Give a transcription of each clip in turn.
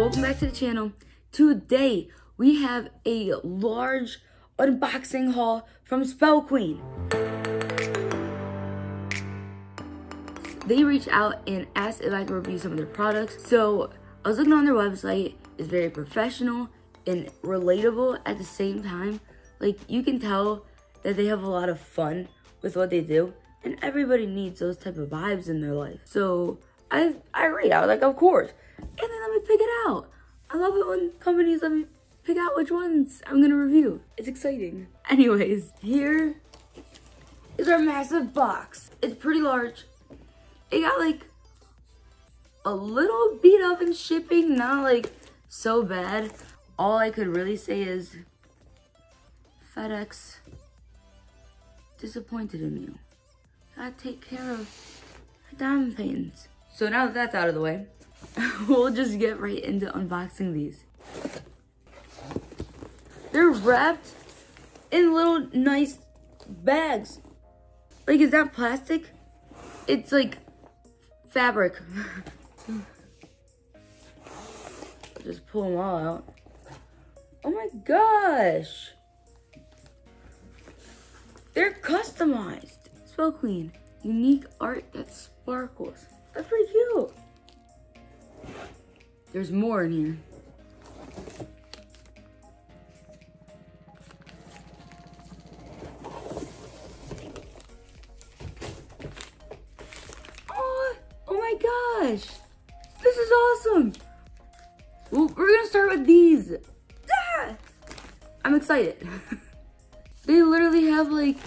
welcome back to the channel. Today, we have a large unboxing haul from Spell Queen. They reached out and asked if I could review some of their products. So, I was looking on their website. It's very professional and relatable at the same time. Like, you can tell that they have a lot of fun with what they do. And everybody needs those type of vibes in their life. So, I, I read. I was like, of course and then let me pick it out. I love it when companies let me pick out which ones I'm gonna review. It's exciting. Anyways, here is our massive box. It's pretty large. It got like a little beat up in shipping, not like so bad. All I could really say is FedEx disappointed in you. Gotta take care of my diamond paintings. So now that that's out of the way, we'll just get right into unboxing these. They're wrapped in little nice bags. Like, is that plastic? It's like fabric. just pull them all out. Oh my gosh. They're customized. Spell Queen. Unique art that sparkles. That's pretty cute. There's more in here. Oh, oh my gosh. This is awesome. Well, we're gonna start with these. Ah! I'm excited. they literally have like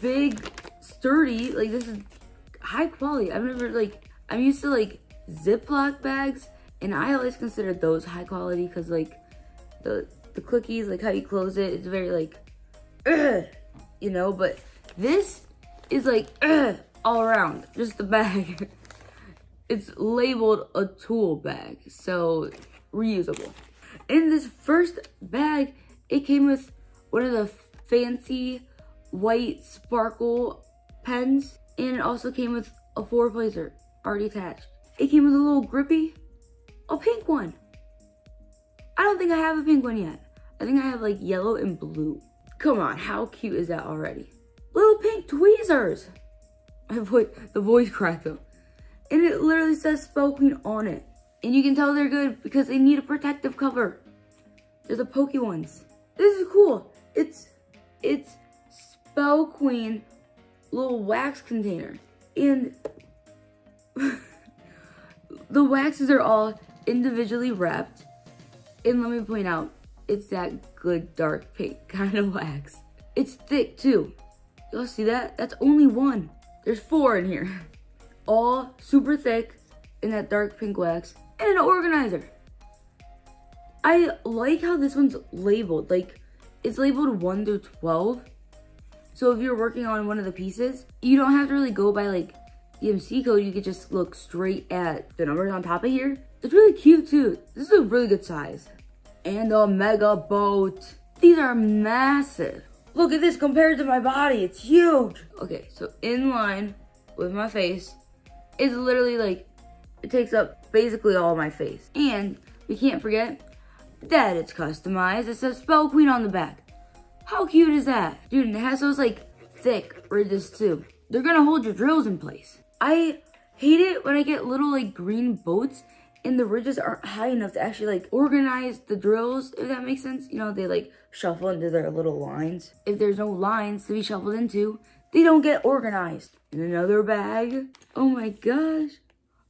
big, sturdy, like this is high quality. I've never like, I'm used to like Ziploc bags and I always consider those high quality because like the the cookies, like how you close it, it's very like, ugh, you know, but this is like ugh, all around, just the bag. it's labeled a tool bag, so reusable. In this first bag, it came with one of the fancy white sparkle pens, and it also came with a four placer already attached. It came with a little grippy a pink one. I don't think I have a pink one yet. I think I have like yellow and blue. Come on, how cute is that already? Little pink tweezers. My voice, the voice cracked them. And it literally says Spell Queen on it. And you can tell they're good because they need a protective cover. They're the pokey ones. This is cool. It's, it's Spell Queen little wax container. And the waxes are all individually wrapped. And let me point out, it's that good dark pink kind of wax. It's thick too. Y'all see that? That's only one. There's four in here. All super thick in that dark pink wax and an organizer. I like how this one's labeled. Like, it's labeled 1 through 12. So if you're working on one of the pieces, you don't have to really go by like DMC code. You could just look straight at the numbers on top of here it's really cute too. This is a really good size. And a mega boat. These are massive. Look at this compared to my body. It's huge. Okay, so in line with my face is literally like, it takes up basically all my face. And we can't forget that it's customized. It says Spell Queen on the back. How cute is that? Dude, and it has those like thick ridges too. They're gonna hold your drills in place. I hate it when I get little like green boats and the ridges aren't high enough to actually like organize the drills, if that makes sense. You know, they like shuffle into their little lines. If there's no lines to be shuffled into, they don't get organized. In another bag. Oh my gosh.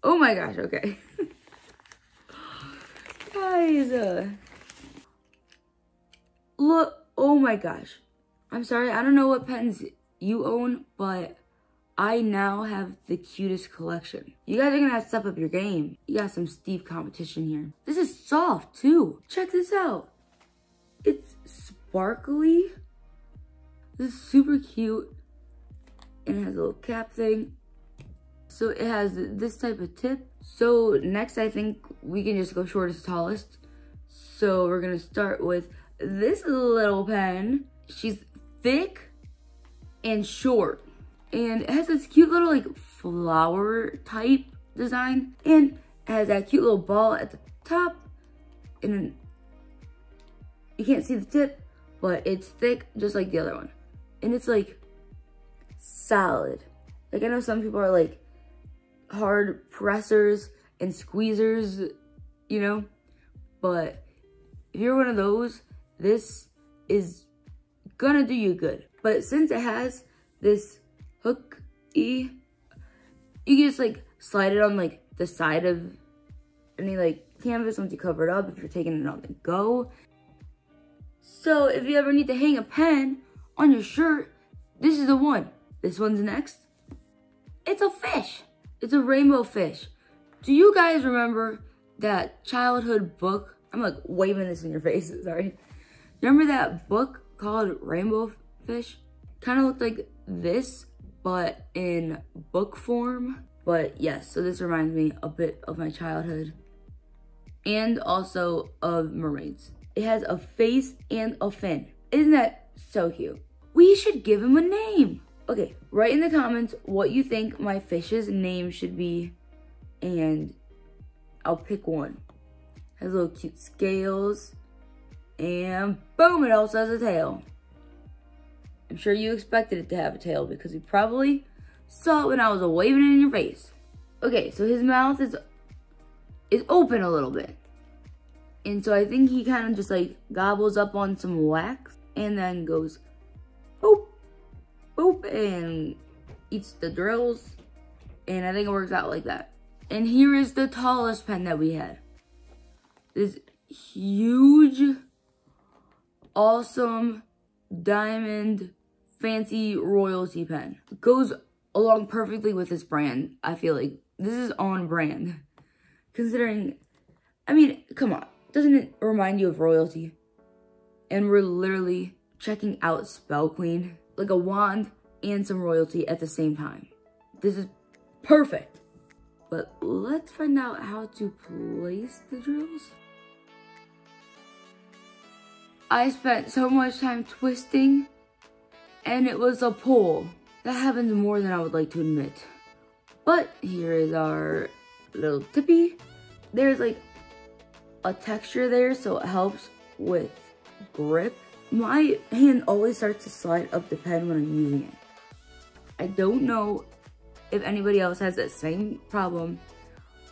Oh my gosh, okay. Guys. Uh, look, oh my gosh. I'm sorry, I don't know what pens you own, but I now have the cutest collection. You guys are gonna have to step up your game. You got some steep competition here. This is soft too. Check this out. It's sparkly. This is super cute. And it has a little cap thing. So it has this type of tip. So next I think we can just go shortest tallest. So we're gonna start with this little pen. She's thick and short and it has this cute little like flower type design and it has that cute little ball at the top and then you can't see the tip, but it's thick just like the other one. And it's like solid. Like I know some people are like hard pressers and squeezers, you know, but if you're one of those, this is gonna do you good. But since it has this hook E, you can just like slide it on like the side of any like canvas once you cover it up if you're taking it on the go. So if you ever need to hang a pen on your shirt, this is the one. This one's next. It's a fish. It's a rainbow fish. Do you guys remember that childhood book? I'm like waving this in your face, sorry. Remember that book called Rainbow Fish? Kind of looked like this, but in book form. But yes, so this reminds me a bit of my childhood and also of mermaids. It has a face and a fin. Isn't that so cute? We should give him a name. Okay, write in the comments what you think my fish's name should be and I'll pick one. Has little cute scales and boom, it also has a tail. I'm sure you expected it to have a tail because you probably saw it when I was waving it in your face. Okay, so his mouth is is open a little bit. And so I think he kind of just like gobbles up on some wax and then goes boop, boop, and eats the drills. And I think it works out like that. And here is the tallest pen that we had. This huge, awesome, diamond, fancy royalty pen. Goes along perfectly with this brand. I feel like this is on brand. Considering, I mean, come on. Doesn't it remind you of royalty? And we're literally checking out Spell Queen. Like a wand and some royalty at the same time. This is perfect. But let's find out how to place the drills. I spent so much time twisting and it was a pull. That happens more than I would like to admit. But here is our little tippy. There's like a texture there so it helps with grip. My hand always starts to slide up the pen when I'm using it. I don't know if anybody else has that same problem,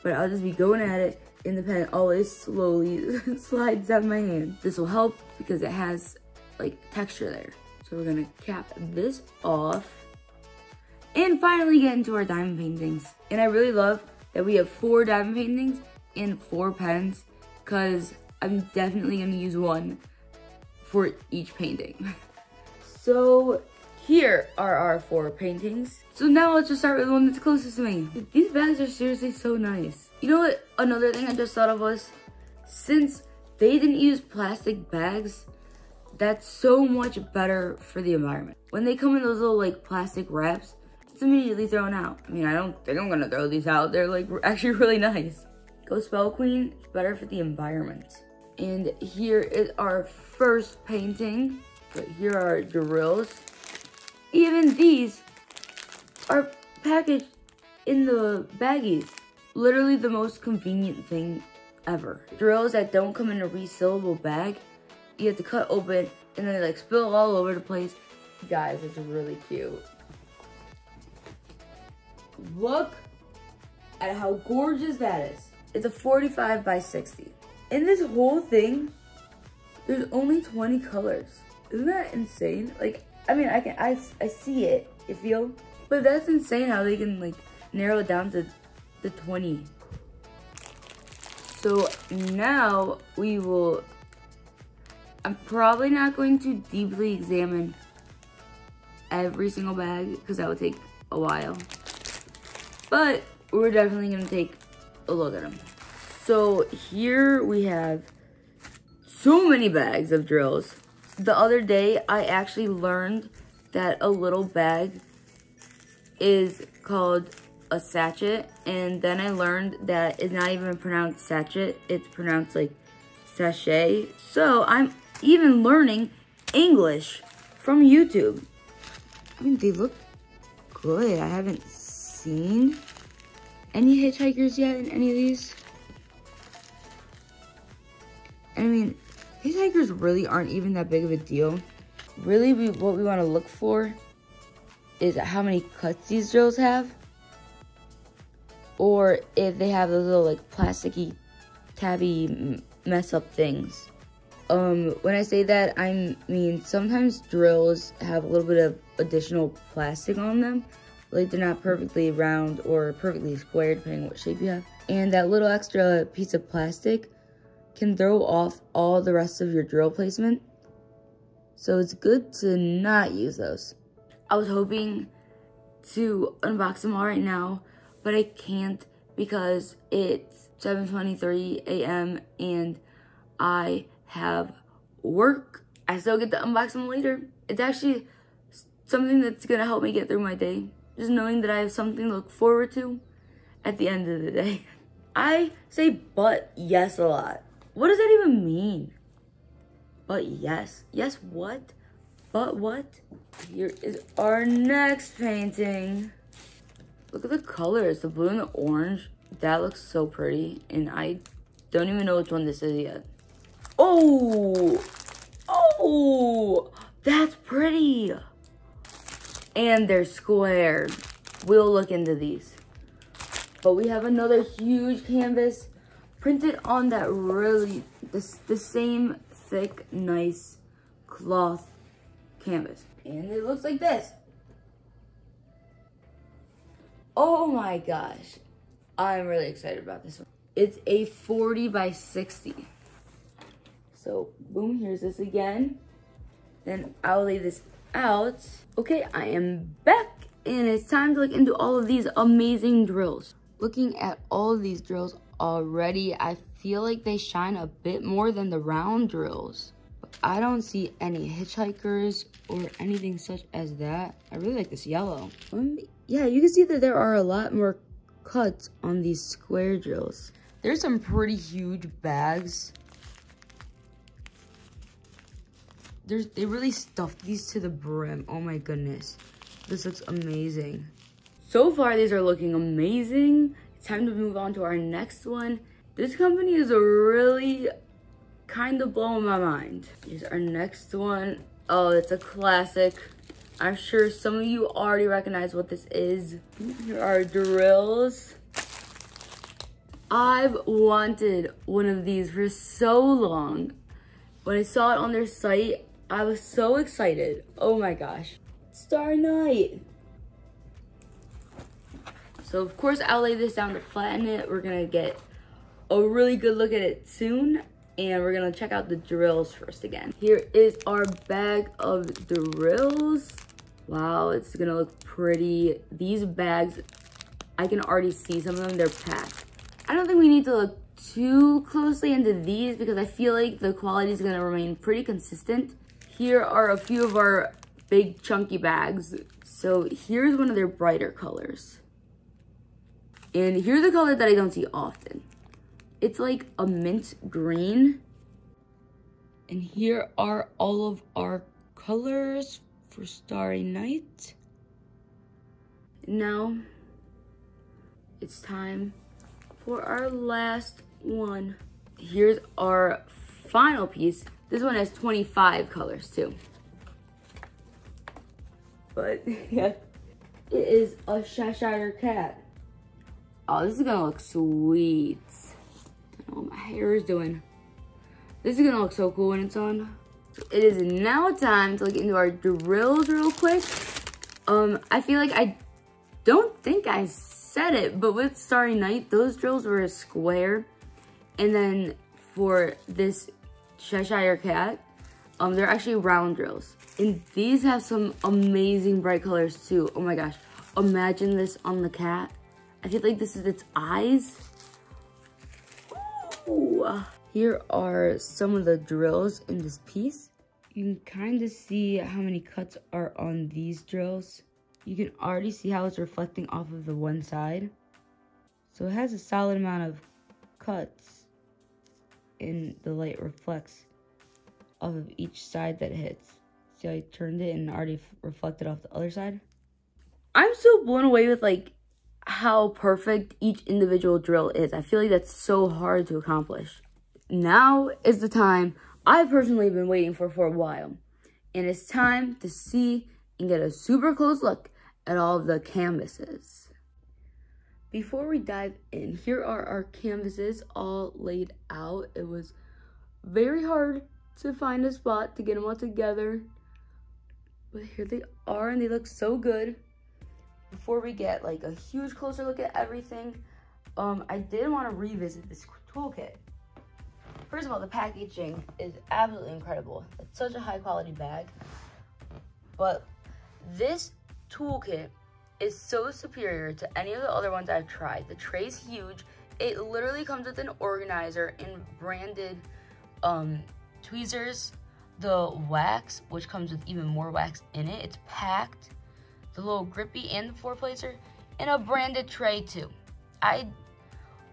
but I'll just be going at it and the pen always slowly slides down my hand. This will help because it has like texture there. So we're gonna cap this off and finally get into our diamond paintings. And I really love that we have four diamond paintings and four pens because I'm definitely gonna use one for each painting. so here are our four paintings. So now let's just start with the one that's closest to me. These bags are seriously so nice. You know what? Another thing I just thought of was, since they didn't use plastic bags, that's so much better for the environment. When they come in those little like plastic wraps, it's immediately thrown out. I mean, I don't think I'm gonna throw these out. They're like actually really nice. Go Spell Queen, it's better for the environment. And here is our first painting. But here are drills even these are packaged in the baggies. Literally the most convenient thing ever. Drills that don't come in a resealable bag, you have to cut open and then they like spill all over the place. Guys, it's really cute. Look at how gorgeous that is. It's a 45 by 60. In this whole thing, there's only 20 colors. Isn't that insane? Like, I mean, I can, I, I see it, you feel? But that's insane how they can like narrow it down to the 20. So now we will, I'm probably not going to deeply examine every single bag because that would take a while. But we're definitely gonna take a look at them. So here we have so many bags of drills the other day, I actually learned that a little bag is called a sachet. And then I learned that it's not even pronounced sachet. It's pronounced like sachet. So I'm even learning English from YouTube. I mean, they look good. I haven't seen any hitchhikers yet in any of these. And I mean, hitchhikers really aren't even that big of a deal. Really, we, what we want to look for is how many cuts these drills have. Or if they have those little like plasticky, tabby mess up things. Um, when I say that, I mean sometimes drills have a little bit of additional plastic on them. Like they're not perfectly round or perfectly square, depending on what shape you have. And that little extra piece of plastic can throw off all the rest of your drill placement. So it's good to not use those. I was hoping to unbox them all right now, but I can't because it's 7.23 a.m. and I have work. I still get to unbox them later. It's actually something that's gonna help me get through my day. Just knowing that I have something to look forward to at the end of the day. I say but yes a lot. What does that even mean? But yes. Yes what? But what? Here is our next painting. Look at the colors, the blue and the orange. That looks so pretty. And I don't even know which one this is yet. Oh, oh, that's pretty. And they're square. We'll look into these. But we have another huge canvas printed on that really, the same thick, nice cloth canvas. And it looks like this. Oh my gosh. I'm really excited about this one. It's a 40 by 60. So boom, here's this again. Then I'll lay this out. Okay, I am back and it's time to look into all of these amazing drills. Looking at all of these drills already, I feel like they shine a bit more than the round drills. I don't see any hitchhikers or anything such as that. I really like this yellow. Um, yeah, you can see that there are a lot more cuts on these square drills. There's some pretty huge bags There's, they really stuffed these to the brim. Oh my goodness. This looks amazing. So far, these are looking amazing. It's time to move on to our next one. This company is really kind of blowing my mind. Here's our next one. Oh, it's a classic. I'm sure some of you already recognize what this is. Here are drills. I've wanted one of these for so long. When I saw it on their site, I was so excited. Oh my gosh. Starry Night. So of course I'll lay this down to flatten it. We're gonna get a really good look at it soon and we're gonna check out the drills first again. Here is our bag of drills. Wow, it's gonna look pretty. These bags, I can already see some of them, they're packed. I don't think we need to look too closely into these because I feel like the quality is gonna remain pretty consistent. Here are a few of our big chunky bags. So here's one of their brighter colors. And here's a color that I don't see often. It's like a mint green. And here are all of our colors for Starry Night. Now, it's time for our last one. Here's our final piece. This one has 25 colors too. But yeah, it is a Cheshire cat. Oh, this is gonna look sweet. I don't know what my hair is doing. This is gonna look so cool when it's on. It is now time to look into our drills real quick. Um, I feel like I don't think I said it, but with Starry Night, those drills were a square. And then for this Cheshire Cat. Um, they're actually round drills. And these have some amazing bright colors too. Oh my gosh. Imagine this on the cat. I feel like this is its eyes. Ooh. Here are some of the drills in this piece. You can kind of see how many cuts are on these drills. You can already see how it's reflecting off of the one side. So it has a solid amount of cuts and the light reflects off of each side that hits. See I turned it and already reflected off the other side? I'm so blown away with like how perfect each individual drill is. I feel like that's so hard to accomplish. now is the time I've personally been waiting for for a while. And it's time to see and get a super close look at all the canvases. Before we dive in, here are our canvases all laid out. It was very hard to find a spot to get them all together. But here they are and they look so good. Before we get like a huge closer look at everything, um, I did want to revisit this toolkit. First of all, the packaging is absolutely incredible. It's such a high quality bag. But this toolkit is so superior to any of the other ones I've tried. The tray's huge. It literally comes with an organizer and branded um, tweezers, the wax, which comes with even more wax in it. It's packed, the little grippy and the four placer, and a branded tray too. I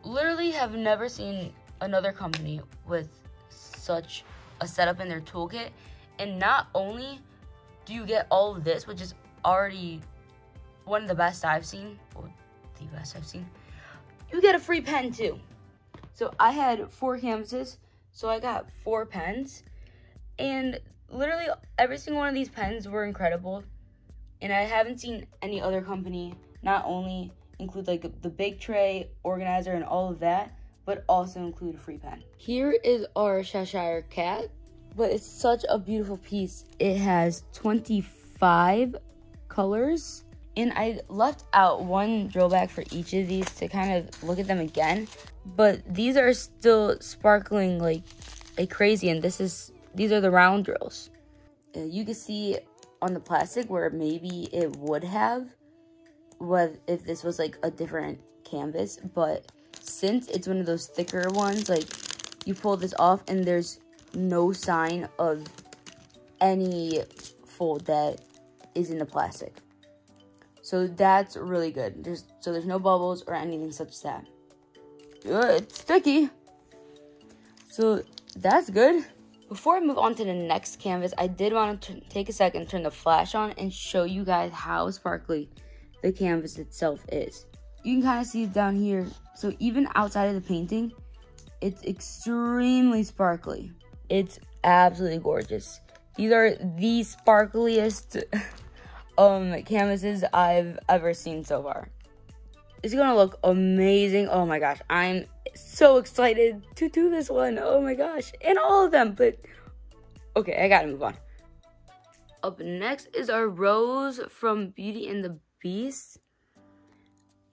literally have never seen another company with such a setup in their toolkit. And not only do you get all of this, which is already one of the best I've seen, or the best I've seen, you get a free pen too. So I had four canvases, so I got four pens. And literally every single one of these pens were incredible. And I haven't seen any other company not only include like the big tray, organizer, and all of that, but also include a free pen. Here is our Cheshire Cat, but it's such a beautiful piece. It has 25 colors, and I left out one drawback for each of these to kind of look at them again, but these are still sparkling like, like crazy, and this is these are the round drills. Uh, you can see on the plastic where maybe it would have, what if this was like a different canvas, but since it's one of those thicker ones, like you pull this off and there's no sign of any fold that is in the plastic. So that's really good. There's, so there's no bubbles or anything such as that. it's sticky. So that's good. Before I move on to the next canvas, I did want to take a second, turn the flash on, and show you guys how sparkly the canvas itself is. You can kind of see it down here. So even outside of the painting, it's extremely sparkly. It's absolutely gorgeous. These are the sparkliest um, canvases I've ever seen so far. It's gonna look amazing. Oh my gosh, I'm so excited to do this one. Oh my gosh, and all of them, but okay, I gotta move on. Up next is our rose from Beauty and the Beast.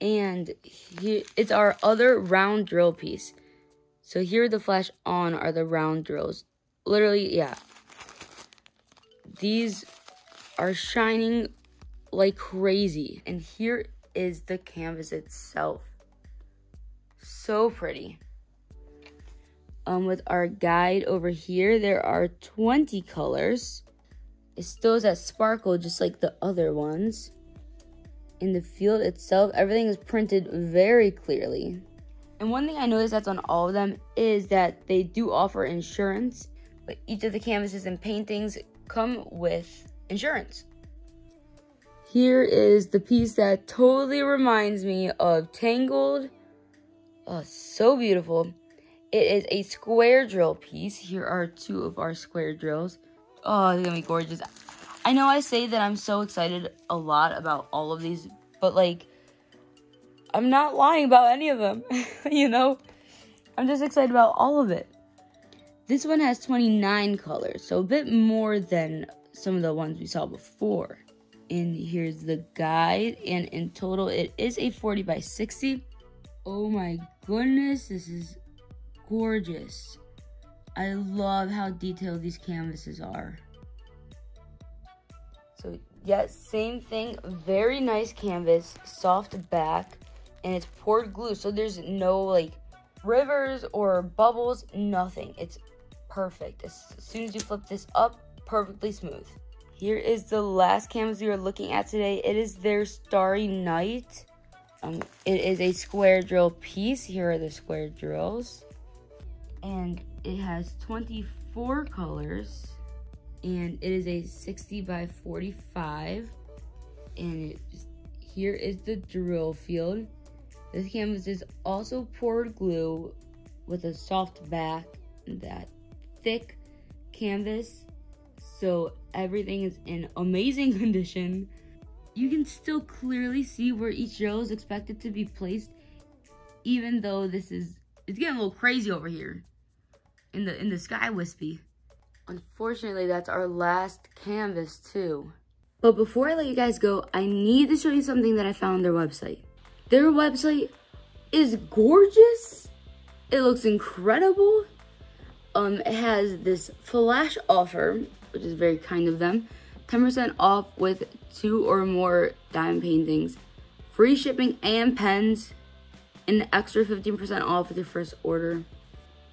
And here, it's our other round drill piece. So here the flash on are the round drills. Literally, yeah. These are shining like crazy. And here is the canvas itself. So pretty. Um, with our guide over here, there are 20 colors. It's those that sparkle just like the other ones in the field itself, everything is printed very clearly. And one thing I noticed that's on all of them is that they do offer insurance, but each of the canvases and paintings come with insurance. Here is the piece that totally reminds me of Tangled. Oh, so beautiful. It is a square drill piece. Here are two of our square drills. Oh, they're gonna be gorgeous. I know I say that I'm so excited a lot about all of these, but like, I'm not lying about any of them, you know? I'm just excited about all of it. This one has 29 colors, so a bit more than some of the ones we saw before. And here's the guide, and in total, it is a 40 by 60. Oh my goodness, this is gorgeous. I love how detailed these canvases are. So yet same thing, very nice canvas, soft back, and it's poured glue. So there's no like rivers or bubbles, nothing. It's perfect. As soon as you flip this up, perfectly smooth. Here is the last canvas we are looking at today. It is their Starry Night. Um, it is a square drill piece. Here are the square drills. And it has 24 colors and it is a 60 by 45 and here is the drill field this canvas is also poured glue with a soft back that thick canvas. So everything is in amazing condition. You can still clearly see where each row is expected to be placed, even though this is, it's getting a little crazy over here in the, in the sky wispy. Unfortunately, that's our last canvas too. But before I let you guys go, I need to show you something that I found on their website. Their website is gorgeous. It looks incredible. Um, it has this flash offer, which is very kind of them. 10% off with two or more diamond paintings, free shipping and pens, and an extra 15% off with your first order.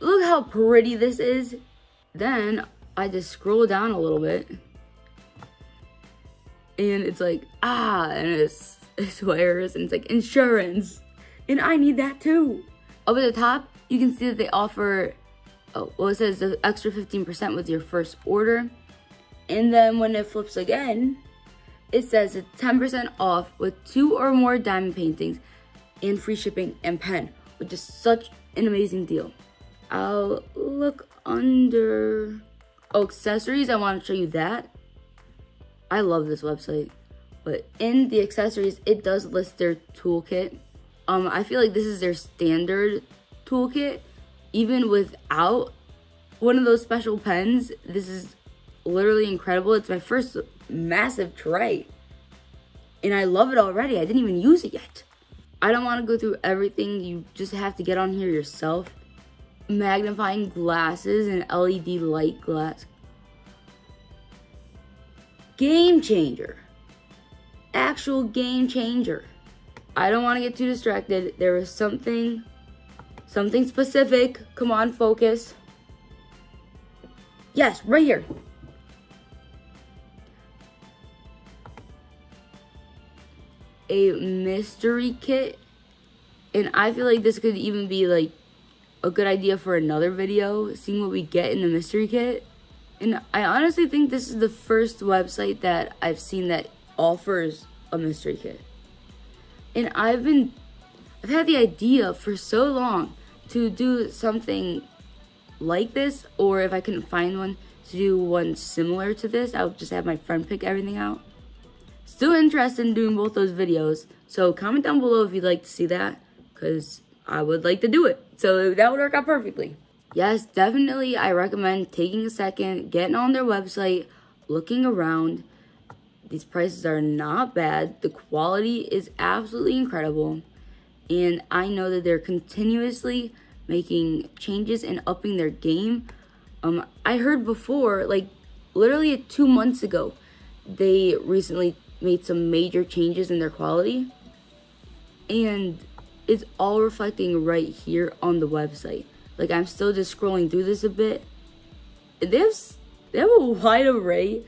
Look how pretty this is. Then I just scroll down a little bit. And it's like, ah, and it's, it swears, and it's like insurance. And I need that too. At the top, you can see that they offer, oh, well, it says the extra 15% with your first order. And then when it flips again, it says it's 10% off with two or more diamond paintings and free shipping and pen, which is such an amazing deal. I'll look under oh, accessories. I want to show you that. I love this website. But in the accessories, it does list their toolkit. Um, I feel like this is their standard toolkit. Even without one of those special pens, this is literally incredible. It's my first massive tray. And I love it already. I didn't even use it yet. I don't want to go through everything. You just have to get on here yourself. Magnifying glasses and LED light glass. Game changer. Actual game changer. I don't want to get too distracted. There is something, something specific. Come on, focus. Yes, right here. A mystery kit. And I feel like this could even be like a good idea for another video, seeing what we get in the mystery kit. And I honestly think this is the first website that I've seen that offers a mystery kit. And I've been, I've had the idea for so long to do something like this, or if I couldn't find one, to do one similar to this. I would just have my friend pick everything out. Still interested in doing both those videos, so comment down below if you'd like to see that, because I would like to do it. So that would work out perfectly. Yes, definitely I recommend taking a second, getting on their website, looking around. These prices are not bad. The quality is absolutely incredible. And I know that they're continuously making changes and upping their game. Um, I heard before, like literally two months ago, they recently made some major changes in their quality. And it's all reflecting right here on the website. Like I'm still just scrolling through this a bit. Have, they have a wide array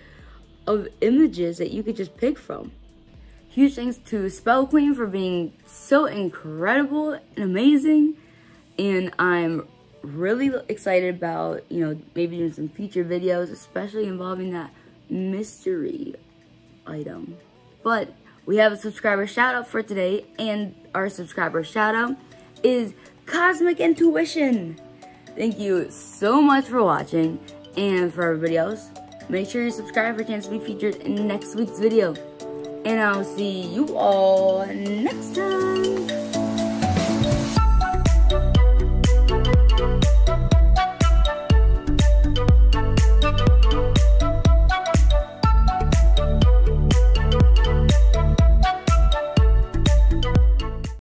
of images that you could just pick from. Huge thanks to Spell Queen for being so incredible and amazing. And I'm really excited about, you know, maybe doing some future videos, especially involving that mystery item. But we have a subscriber shout out for today, and our subscriber shout out is Cosmic Intuition. Thank you so much for watching, and for everybody else, make sure you subscribe for a chance to be featured in next week's video. And I'll see you all next time.